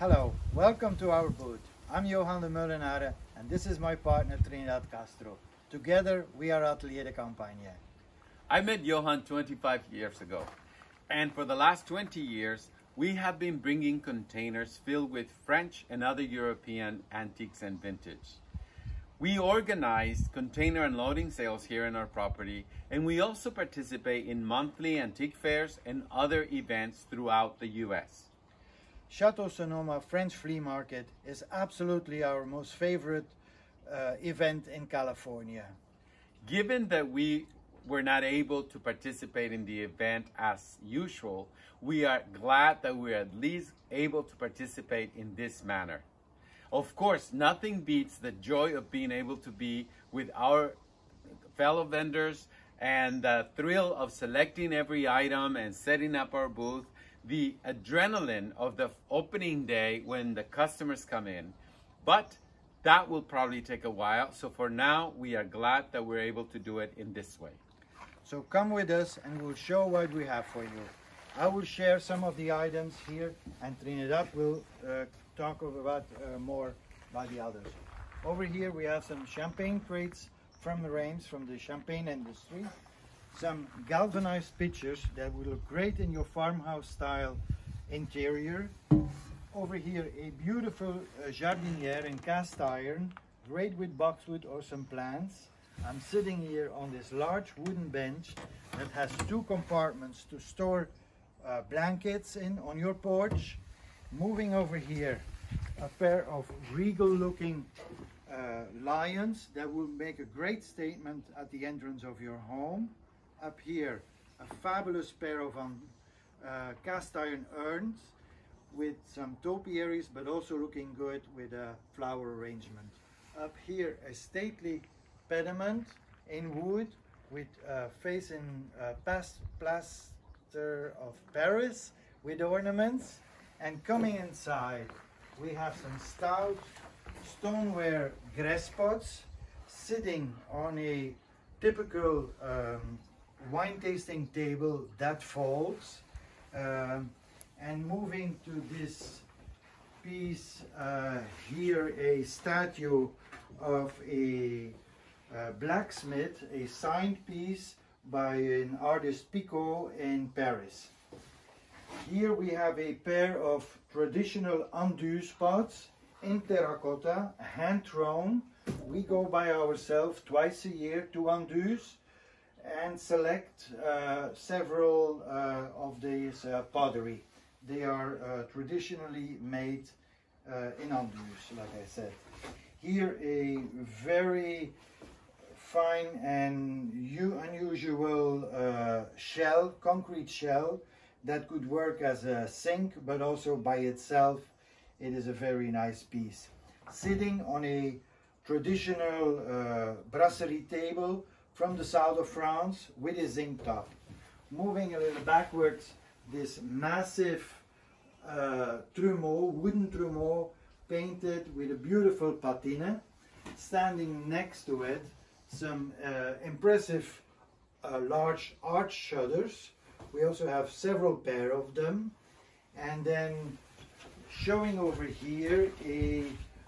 Hello, welcome to our booth. I'm Johan de Molenare and this is my partner Trinidad Castro. Together we are Atelier de Campagne. I met Johan 25 years ago, and for the last 20 years, we have been bringing containers filled with French and other European antiques and vintage. We organize container unloading sales here in our property, and we also participate in monthly antique fairs and other events throughout the U.S. Chateau Sonoma French Flea Market is absolutely our most favorite uh, event in California. Given that we were not able to participate in the event as usual, we are glad that we're at least able to participate in this manner. Of course, nothing beats the joy of being able to be with our fellow vendors and the thrill of selecting every item and setting up our booth, the adrenaline of the opening day when the customers come in. But that will probably take a while. So for now, we are glad that we're able to do it in this way. So come with us and we'll show what we have for you. I will share some of the items here and Trinidad will uh, talk about uh, more by the others. Over here we have some champagne crates from the Reims, from the champagne industry. Some galvanized pitchers that will look great in your farmhouse style interior. Over here a beautiful uh, jardiniere in cast iron, great with boxwood or some plants. I'm sitting here on this large wooden bench that has two compartments to store uh, blankets in on your porch. Moving over here, a pair of regal looking uh, lions that will make a great statement at the entrance of your home. Up here, a fabulous pair of um, uh, cast iron urns with some topiaries, but also looking good with a flower arrangement. Up here, a stately pediment in wood with uh, face in uh, plaster of Paris with ornaments. And coming inside, we have some stout stoneware grass pots sitting on a typical um, wine tasting table that folds. Um, and moving to this piece uh, here, a statue of a uh, blacksmith, a signed piece by an artist Picot in Paris. Here we have a pair of traditional Anduze pots in terracotta, hand thrown. We go by ourselves twice a year to Anduze and select uh, several uh, of these uh, pottery. They are traditionally made in Anduze, like I said. Here a very fine and unusual uh, shell, concrete shell, that could work as a sink, but also by itself, it is a very nice piece. Sitting on a traditional uh, brasserie table from the south of France with a zinc top. Moving a little backwards, this massive uh, trumeau, wooden trumeau, painted with a beautiful patina. Standing next to it, some uh, impressive uh, large arch shutters. We also have several pair of them. And then showing over here a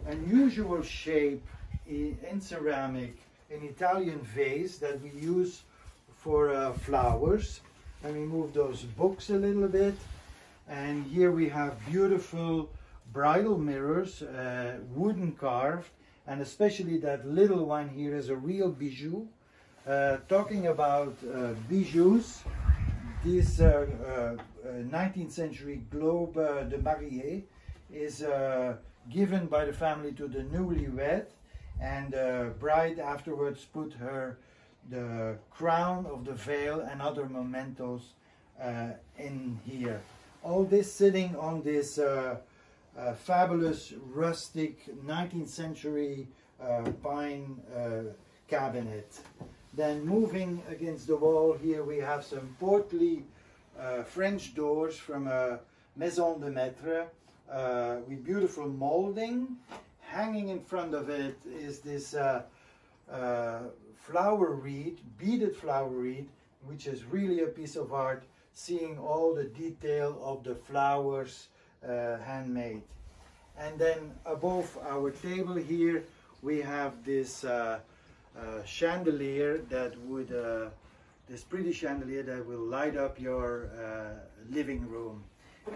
unusual shape in, in ceramic, an Italian vase that we use for uh, flowers. Let me move those books a little bit. And here we have beautiful bridal mirrors, uh, wooden carved, and especially that little one here is a real bijou. Uh, talking about uh, bijoux, this 19th uh, uh, century globe de mariée is given by the family to the newlywed and the bride afterwards put her the crown of the veil and other mementos uh, in here. All this sitting on this uh, uh, fabulous rustic 19th century uh, pine uh, cabinet. Then moving against the wall here we have some portly uh, French doors from a Maison de Maître with beautiful molding. Hanging in front of it is this uh, flower wreath, beaded flower wreath, which is really a piece of art, seeing all the detail of the flowers uh, handmade. And then above our table here, we have this uh, uh, chandelier that would, uh, this pretty chandelier that will light up your uh, living room.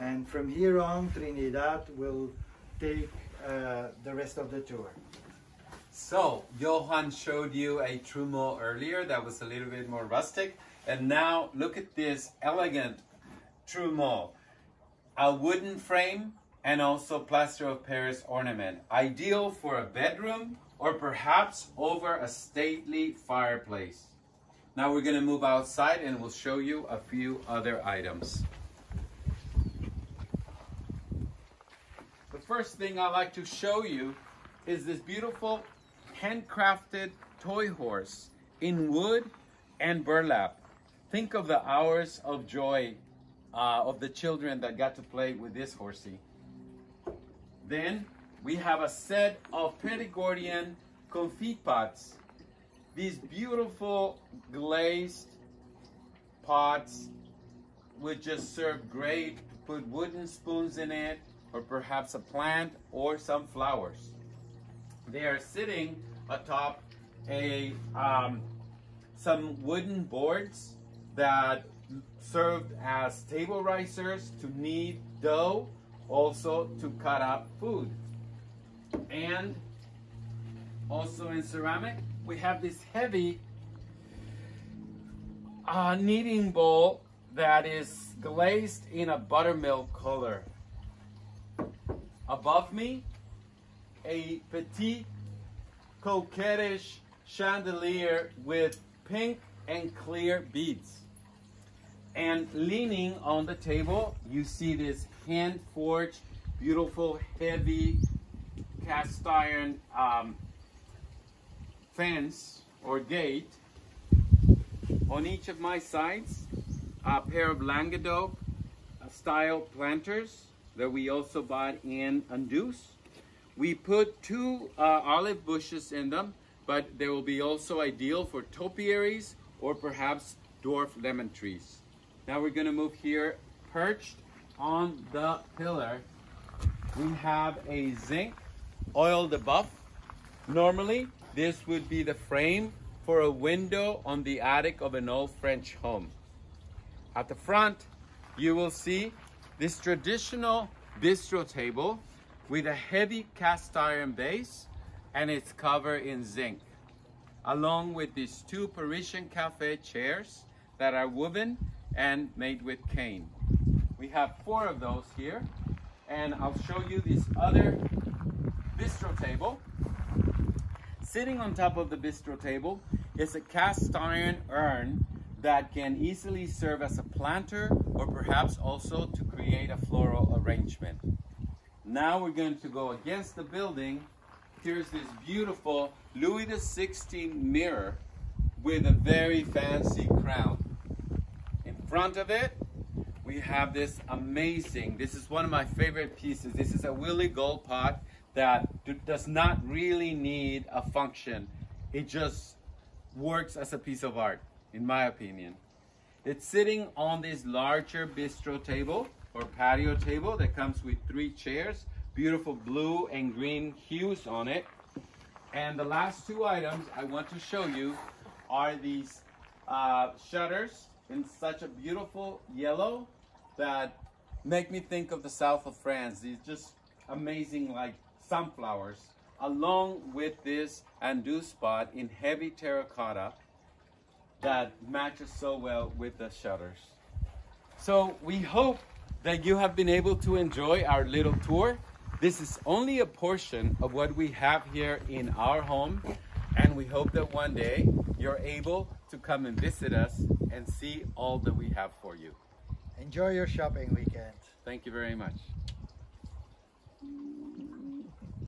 And from here on, Trinidad will take uh, the rest of the tour. So, Johan showed you a trumeau earlier that was a little bit more rustic. And now look at this elegant trumeau. A wooden frame and also plaster of Paris ornament. Ideal for a bedroom or perhaps over a stately fireplace. Now we're going to move outside and we'll show you a few other items. First thing I like to show you is this beautiful handcrafted toy horse in wood and burlap. Think of the hours of joy uh, of the children that got to play with this horsey. Then we have a set of Perigordian confit pots. These beautiful glazed pots would just serve great put wooden spoons in it or perhaps a plant or some flowers. They are sitting atop a um, some wooden boards that served as table risers to knead dough, also to cut up food. And also in ceramic, we have this heavy uh, kneading bowl that is glazed in a buttermilk color. Above me, a petit coquettish chandelier with pink and clear beads. And leaning on the table, you see this hand forged, beautiful, heavy cast iron um, fence or gate. On each of my sides, a pair of Languedoc style planters that we also bought in Anduze. We put two uh, olive bushes in them, but they will be also ideal for topiaries or perhaps dwarf lemon trees. Now we're gonna move here, perched on the pillar. We have a zinc oil buff. Normally, this would be the frame for a window on the attic of an old French home. At the front, you will see this traditional bistro table with a heavy cast iron base and it's covered in zinc, along with these two Parisian cafe chairs that are woven and made with cane. We have four of those here, and I'll show you this other bistro table. Sitting on top of the bistro table is a cast iron urn that can easily serve as a planter or perhaps also to create a floral arrangement. Now we're going to go against the building. Here's this beautiful Louis XVI mirror with a very fancy crown. In front of it, we have this amazing, this is one of my favorite pieces. This is a Willie Gold pot that does not really need a function. It just works as a piece of art in my opinion. It's sitting on this larger bistro table or patio table that comes with three chairs, beautiful blue and green hues on it. And the last two items I want to show you are these uh, shutters in such a beautiful yellow that make me think of the south of France. These just amazing like sunflowers along with this Anduze spot in heavy terracotta that matches so well with the shutters. So we hope that you have been able to enjoy our little tour. This is only a portion of what we have here in our home, and we hope that one day you're able to come and visit us and see all that we have for you. Enjoy your shopping weekend. Thank you very much.